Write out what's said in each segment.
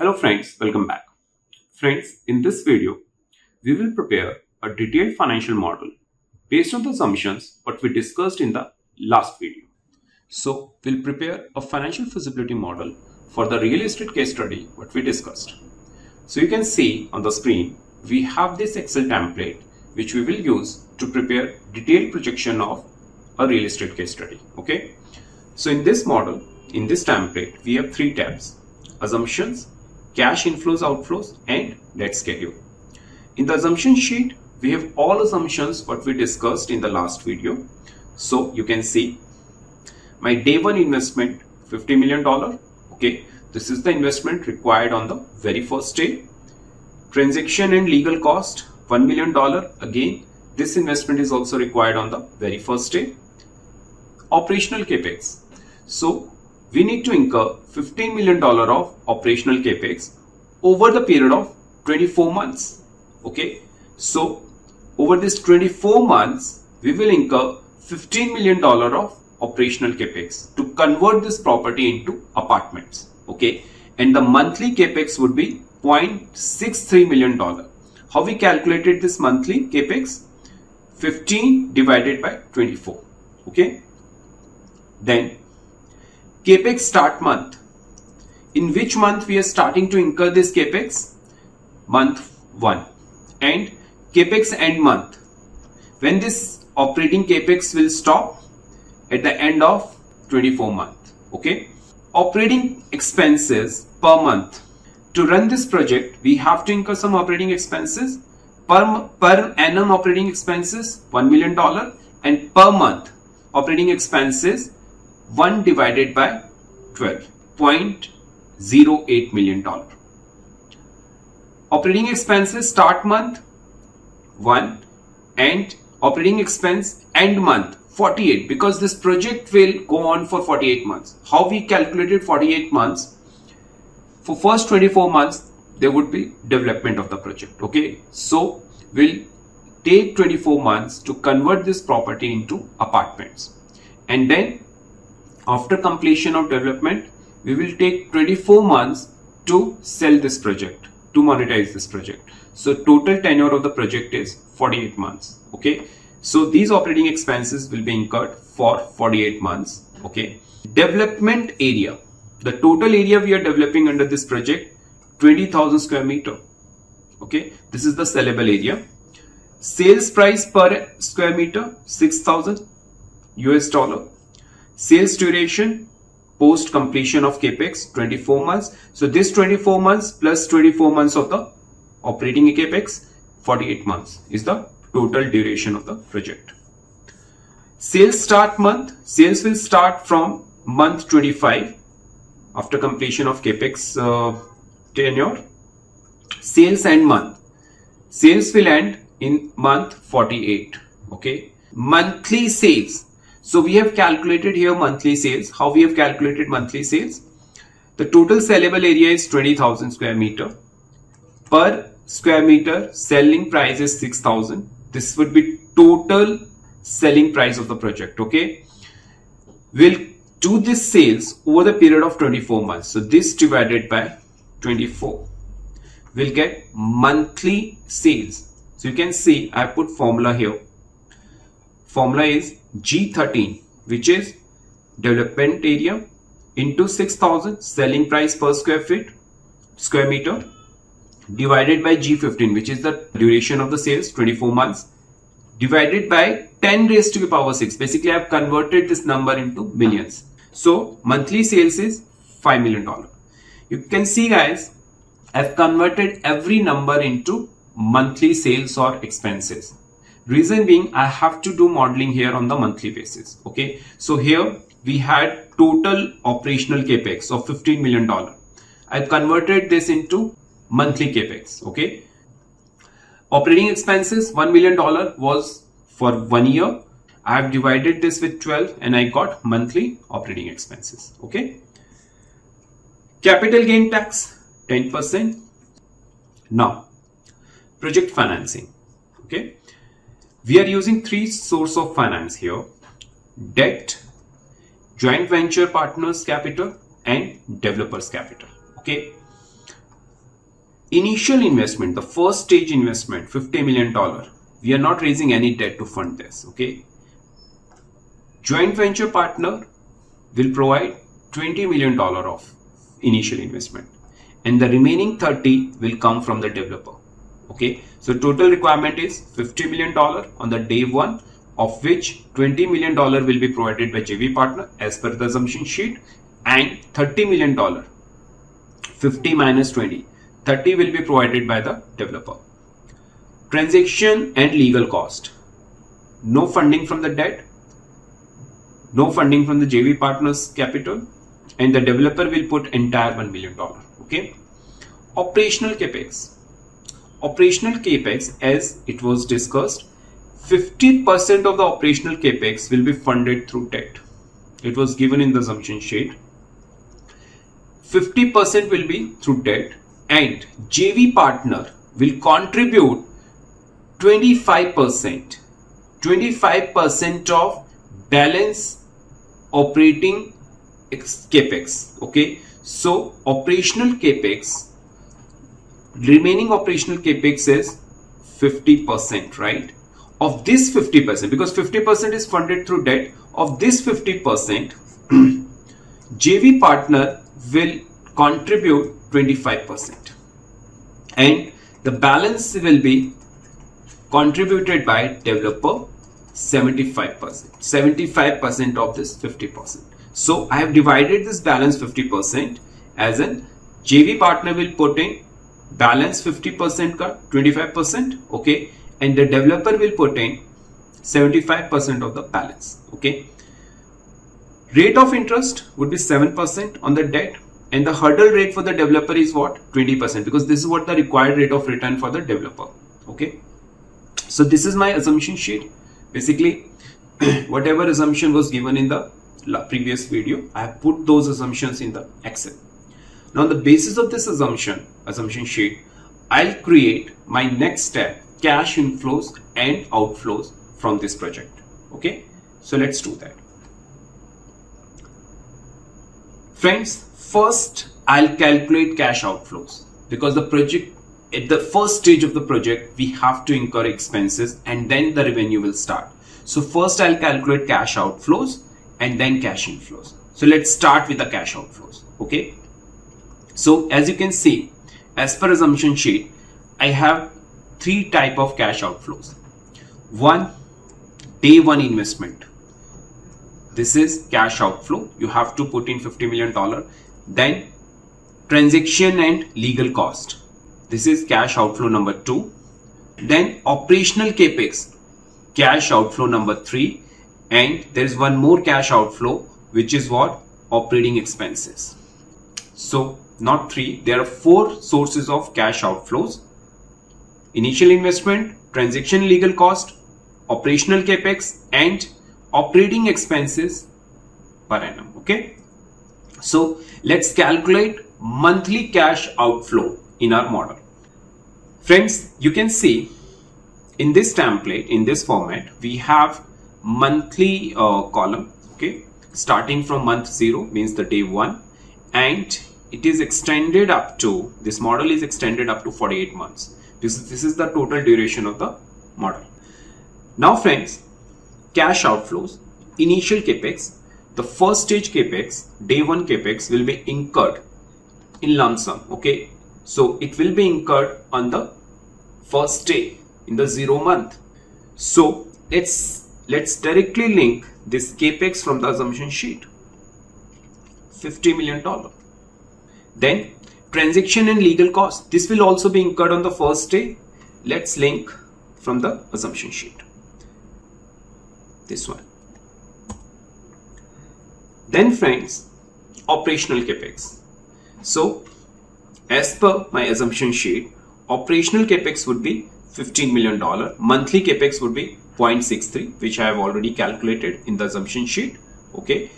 Hello friends, welcome back. Friends, in this video, we will prepare a detailed financial model based on the assumptions what we discussed in the last video. So, we'll prepare a financial feasibility model for the real estate case study what we discussed. So you can see on the screen, we have this Excel template which we will use to prepare detailed projection of a real estate case study. Okay. So in this model, in this template, we have three tabs, assumptions, cash inflows, outflows, and debt schedule. In the assumption sheet, we have all assumptions what we discussed in the last video. So you can see my day one investment, $50 million. Okay. This is the investment required on the very first day. Transaction and legal cost, $1 million. Again, this investment is also required on the very first day. Operational capex. So we need to incur $15 million of operational capex over the period of 24 months. Okay. So over this 24 months, we will incur $15 million of operational capex to convert this property into apartments. Okay. And the monthly capex would be $0.63 million. How we calculated this monthly capex? 15 divided by 24. Okay. Then capex start month. In which month we are starting to incur this capex? Month 1. And capex end month. When this operating capex will stop? At the end of 24 month. Okay. Operating expenses per month. To run this project, we have to incur some operating expenses. Per, per annum operating expenses, $1 million. And per month operating expenses, 1 divided by 12, $0.08 million. Operating expenses start month 1 and operating expense end month 48 because this project will go on for 48 months. How we calculated 48 months? For first 24 months, there would be development of the project. Okay. So we'll take 24 months to convert this property into apartments. And then after completion of development, we will take 24 months to sell this project, to monetize this project. So total tenure of the project is 48 months. Okay. So these operating expenses will be incurred for 48 months. Okay. Development area. The total area we are developing under this project, 20,000 square meter. Okay. This is the sellable area. Sales price per square meter, 6,000 US dollar. Sales duration post completion of capex 24 months. So this 24 months plus 24 months of the operating capex 48 months is the total duration of the project. Sales start month. Sales will start from month 25 after completion of capex uh, tenure. Sales end month. Sales will end in month 48. Okay. Monthly sales. So we have calculated here monthly sales. How we have calculated monthly sales? The total sellable area is 20,000 square meter. Per square meter selling price is 6,000. This would be total selling price of the project. Okay. We'll do this sales over the period of 24 months. So this divided by 24 will get monthly sales. So you can see I put formula here. Formula is G13 which is development area into 6000 selling price per square feet square meter divided by G15 which is the duration of the sales 24 months divided by 10 raised to the power 6 basically I've converted this number into millions. So monthly sales is 5 million dollar. You can see guys I've converted every number into monthly sales or expenses Reason being, I have to do modeling here on the monthly basis. Okay. So here we had total operational capex of $15 million. I've converted this into monthly capex. Okay. Operating expenses, $1 million was for one year. I have divided this with 12 and I got monthly operating expenses. Okay. Capital gain tax, 10%. Now, project financing. Okay. We are using three source of finance here. Debt, joint venture partners capital and developers capital. Okay. initial investment, the first stage investment, $50 million. We are not raising any debt to fund this. Okay. Joint venture partner will provide $20 million of initial investment and the remaining 30 will come from the developer. Okay. So total requirement is $50 million on the day one of which $20 million will be provided by JV partner as per the assumption sheet and $30 million 50 minus 20 30 will be provided by the developer. Transaction and legal cost. No funding from the debt, no funding from the JV partners capital and the developer will put entire $1 million. Okay. Operational capex. Operational capex as it was discussed 50% of the operational capex will be funded through debt. It was given in the assumption sheet. 50% will be through debt and JV partner will contribute 25%. 25% of balance operating capex. Okay. So operational capex, remaining operational capex is 50%, right? Of this 50%, because 50% is funded through debt, of this 50%, JV partner will contribute 25% and the balance will be contributed by developer 75% 75% of this 50% so I have divided this balance 50% as in JV partner will put in balance 50% ka 25% okay? And the developer will put in 75% of the balance okay? Rate of interest would be 7% on the debt and the hurdle rate for the developer is what? 20% because this is what the required rate of return for the developer okay? So this is my assumption sheet. Basically whatever assumption was given in the previous video i have put those assumptions in the excel now on the basis of this assumption assumption sheet i'll create my next step cash inflows and outflows from this project okay so let's do that friends First, I'll calculate cash outflows because the project at the first stage of the project, we have to incur expenses and then the revenue will start. So first I'll calculate cash outflows and then cash inflows. So let's start with the cash outflows. Okay. So as you can see, as per assumption sheet, I have three type of cash outflows. One, day one investment. This is cash outflow. You have to put in $50 million then transaction and legal cost. This is cash outflow number two. Then operational capex, cash outflow number three. And there is one more cash outflow, which is what? Operating expenses. So not three, there are four sources of cash outflows. Initial investment, transaction legal cost, operational capex and operating expenses per annum. Okay. So let's calculate monthly cash outflow in our model. Friends, you can see in this template, in this format, we have monthly uh, column, okay, starting from month zero means the day one and it is extended up to, this model is extended up to 48 months. This, this is the total duration of the model. Now friends, cash outflows, initial capex, the first stage capex, day one capex will be incurred in lump sum. Okay. So it will be incurred on the first day in the zero month. So let's let's directly link this capex from the assumption sheet. $50 million. Then transaction and legal costs. This will also be incurred on the first day. Let's link from the assumption sheet. This one. Then friends, operational capex. So as per my assumption sheet, operational capex would be $15 million. Monthly capex would be 0.63, which I have already calculated in the assumption sheet. Okay.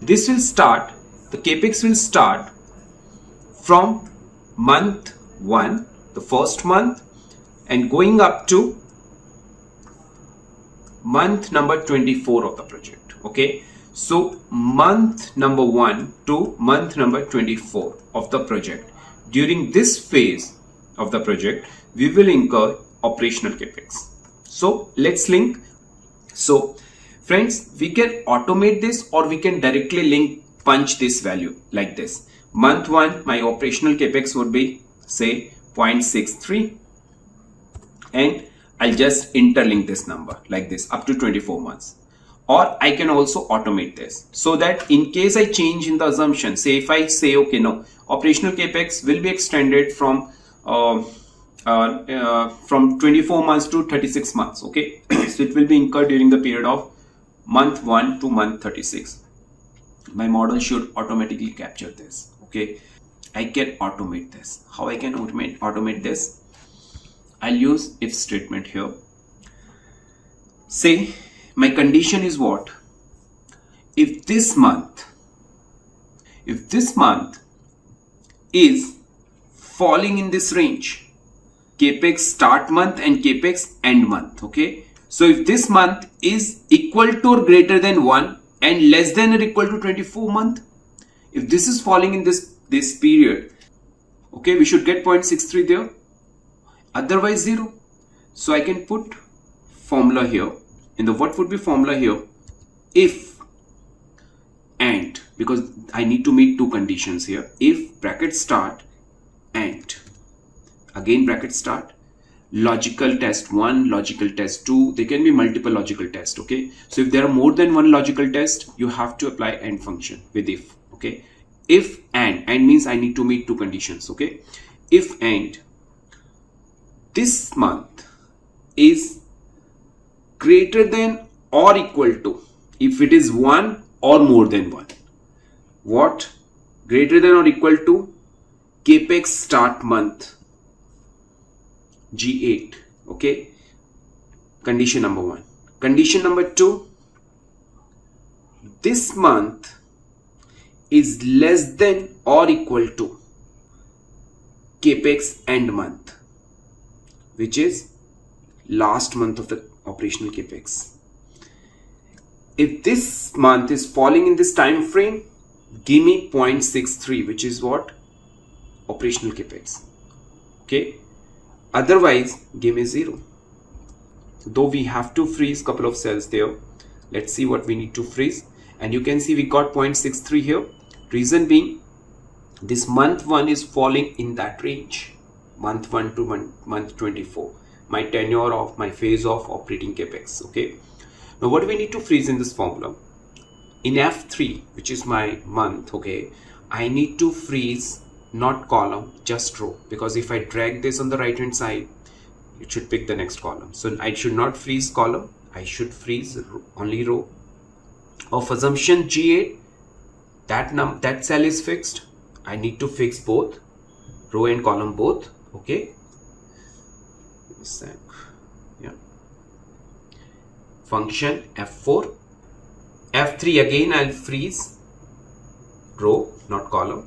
This will start, the capex will start from month one, the first month and going up to month number 24 of the project. Okay. So month number 1 to month number 24 of the project. During this phase, of the project, we will incur operational capex. So let's link. So friends, we can automate this or we can directly link punch this value like this. Month one, my operational capex would be say 0.63 and I'll just interlink this number like this up to 24 months. Or I can also automate this so that in case I change in the assumption say if I say okay no operational capex will be extended from uh, uh, uh, from 24 months to 36 months okay? So it will be incurred during the period of month 1 to month 36 my model should automatically capture this okay I can automate this how I can automate automate this I'll use if statement here. Say my condition is what? If this month, if this month is falling in this range, capex start month and capex end month, okay? So if this month is equal to or greater than 1 and less than or equal to 24 month, if this is falling in this, this period, okay, we should get 0.63 there. Otherwise 0 so I can put formula here. In the what would be formula here? If and because I need to meet two conditions here. If bracket start and. Again bracket start. Logical test 1 logical test 2 there can be multiple logical tests okay? So if there are more than one logical test you have to apply and function with if okay? If and and means I need to meet two conditions okay? If and this month is greater than or equal to if it is 1 or more than 1 what? Greater than or equal to capex start month g8 okay? Condition number 1 condition number 2 this month is less than or equal to capex end month which is last month of the operational capex. If this month is falling in this time frame, give me 0.63, which is what? Operational capex. Okay. Otherwise, give me zero. Though we have to freeze couple of cells there. Let's see what we need to freeze. And you can see we got 0.63 here. Reason being, this month one is falling in that range. Month 1 to month 24 my tenure of my phase of operating capex okay? Now what we need to freeze in this formula? In f3 which is my month okay i need to freeze not column just row. Because if i drag this on the right hand side it should pick the next column. So i should not freeze column. I should freeze only row. Of assumption g8 that num that cell is fixed. I need to fix both row and column both okay? Yeah. Function f4 f3 again I'll freeze row not column.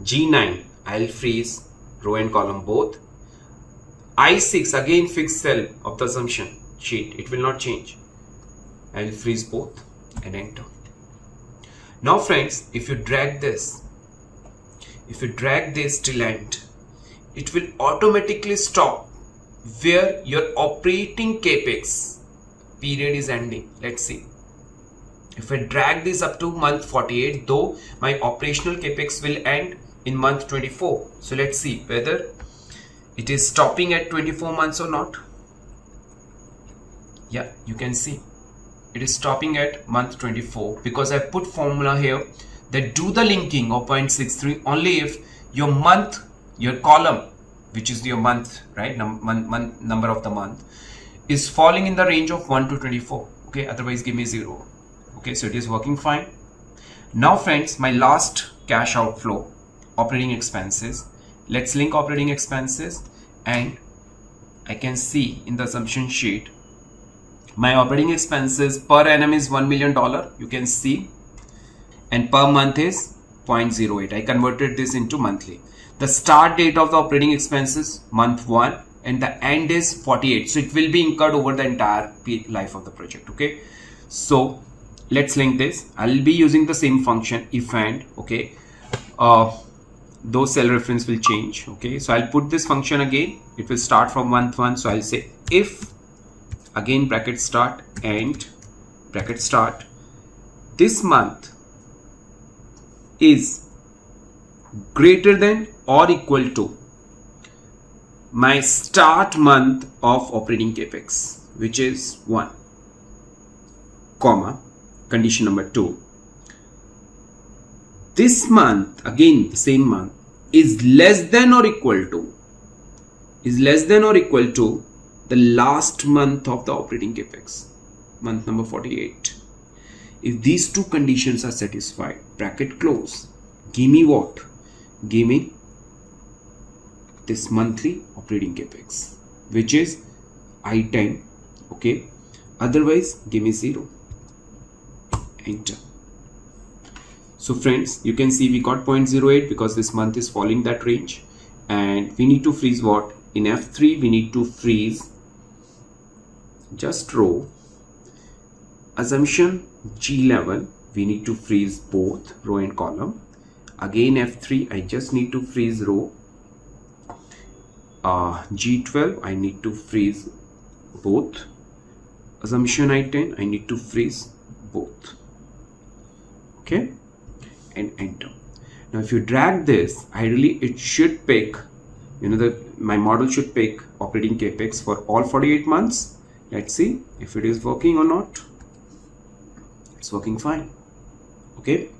G9 I'll freeze row and column both. I6 again fixed cell of the assumption. Sheet it will not change. I'll freeze both and enter now friends if you drag this if you drag this till end it will automatically stop where your operating capex period is ending. Let's see. If I drag this up to month 48, though my operational capex will end in month 24. So let's see whether it is stopping at 24 months or not. Yeah, you can see it is stopping at month 24 because I put formula here that do the linking of 0.63 only if your month your column which is your month right num number of the month is falling in the range of 1 to 24 okay? Otherwise give me 0 okay? So it is working fine. Now friends my last cash outflow operating expenses. Let's link operating expenses and I can see in the assumption sheet my operating expenses per annum is $1 million you can see. And per month is 0.08 I converted this into monthly. The start date of the operating expenses month 1 and the end is 48 so it will be incurred over the entire life of the project okay? So let's link this. I'll be using the same function if and okay? Uh, those cell reference will change okay? So I'll put this function again. It will start from month one. So I'll say if again bracket start and bracket start. This month is greater than or equal to my start month of operating capex which is 1 comma condition number 2 this month again the same month is less than or equal to is less than or equal to the last month of the operating capex month number 48 if these two conditions are satisfied bracket close give me what? Give me this monthly operating capex which is i10 okay? Otherwise give me 0 enter. So friends you can see we got 0.08 because this month is falling that range. And we need to freeze what? In F3 we need to freeze just row. Assumption G11 we need to freeze both row and column. Again F3 I just need to freeze row. Uh, G12 I need to freeze both. Assumption I10 I need to freeze both. Okay? And enter. Now if you drag this ideally it should pick you know the my model should pick operating capex for all 48 months let's see if it is working or not it's working fine okay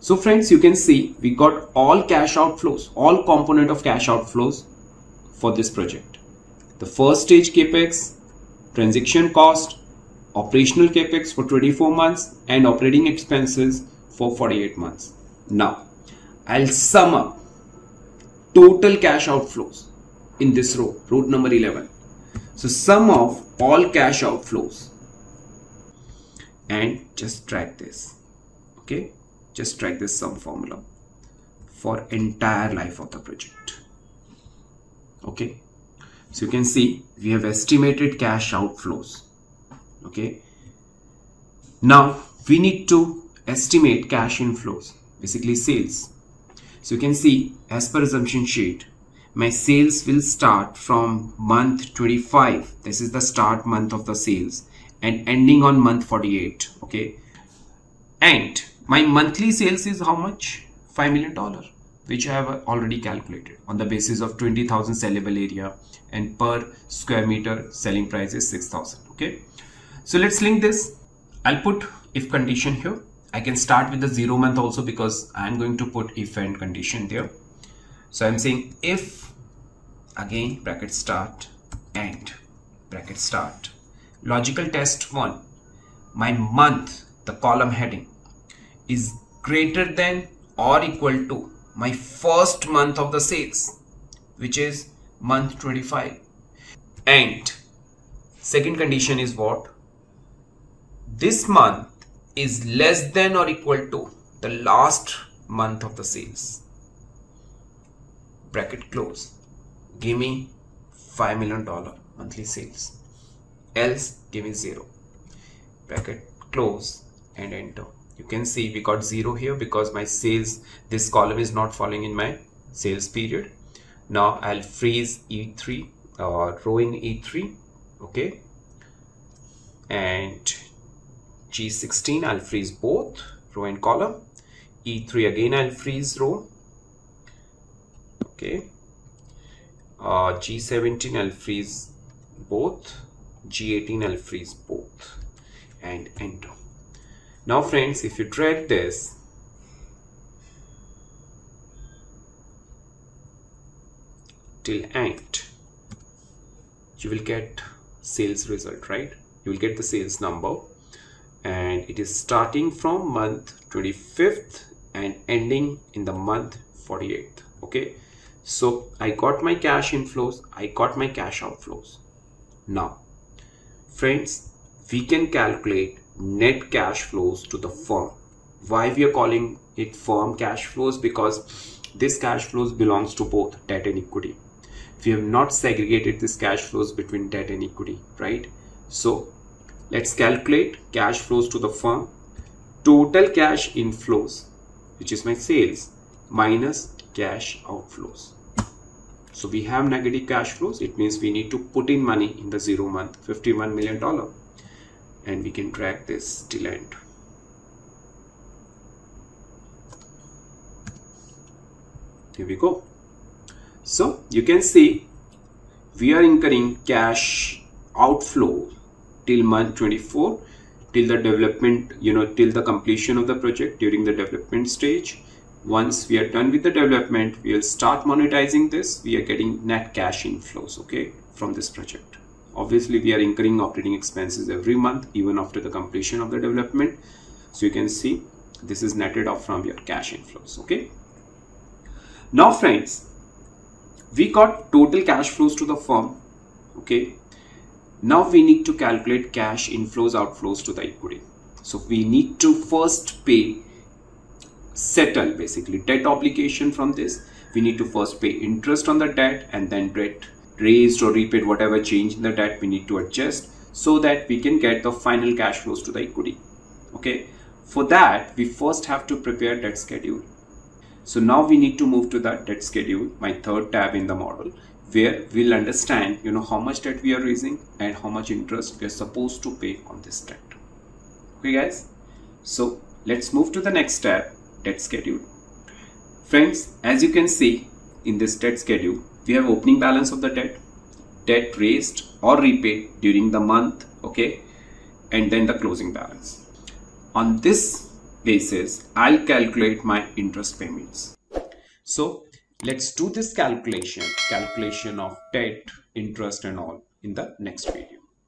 so friends you can see we got all cash outflows all component of cash outflows for this project the first stage capex transaction cost operational capex for 24 months and operating expenses for 48 months. Now, I'll sum up total cash outflows in this row, row number 11. So sum of all cash outflows. And just track this. Okay, just track this sum formula for entire life of the project. Okay, so you can see we have estimated cash outflows. Okay? Now we need to estimate cash inflows basically sales. So you can see as per assumption sheet my sales will start from month 25 this is the start month of the sales and ending on month 48 okay and my monthly sales is how much 5 million dollar which I have already calculated on the basis of 20,000 sellable area and per square meter selling price is 6,000 okay so let's link this. I'll put if condition here. I can start with the zero month also because I'm going to put if and condition there. So I'm saying if again bracket start and bracket start. Logical test one my month the column heading is greater than or equal to my first month of the sales which is month 25 and second condition is what? This month is less than or equal to the last month of the sales. Bracket close. Give me $5 million monthly sales. Else give me zero. Bracket close and enter. You can see we got zero here because my sales, this column is not falling in my sales period. Now I'll freeze E3 or uh, row in E3. Okay. And G16 I'll freeze both row and column E3 again I'll freeze row okay. Uh, G17 I'll freeze both. G18 I'll freeze both. And enter. Now friends if you drag this till end you will get sales result right? You will get the sales number. And it is starting from month 25th and ending in the month 48th okay so i got my cash inflows i got my cash outflows. Now friends we can calculate net cash flows to the firm. Why we are calling it firm cash flows? Because this cash flows belongs to both debt and equity. We have not segregated this cash flows between debt and equity right? So Let's calculate cash flows to the firm. Total cash inflows, which is my sales, minus cash outflows. So we have negative cash flows. It means we need to put in money in the zero month, $51 million. And we can drag this till end. Here we go. So you can see we are incurring cash outflow till month 24 till the development you know till the completion of the project during the development stage once we are done with the development we'll start monetizing this. We are getting net cash inflows okay from this project. Obviously we are incurring operating expenses every month even after the completion of the development. So you can see this is netted off from your cash inflows okay? Now friends we got total cash flows to the firm okay? Now we need to calculate cash inflows outflows to the equity. So we need to first pay settle basically. Debt obligation from this. We need to first pay interest on the debt and then debt raised or repaid whatever change in the debt we need to adjust so that we can get the final cash flows to the equity. Okay? For that we first have to prepare debt schedule. So now we need to move to the debt schedule my third tab in the model where we'll understand you know how much debt we are raising and how much interest we are supposed to pay on this debt. Okay guys? So let's move to the next tab debt schedule. Friends, as you can see in this debt schedule, we have opening balance of the debt, debt raised or repaid during the month, okay, and then the closing balance. On this basis, I'll calculate my interest payments. So let's do this calculation, calculation of debt, interest and all in the next video.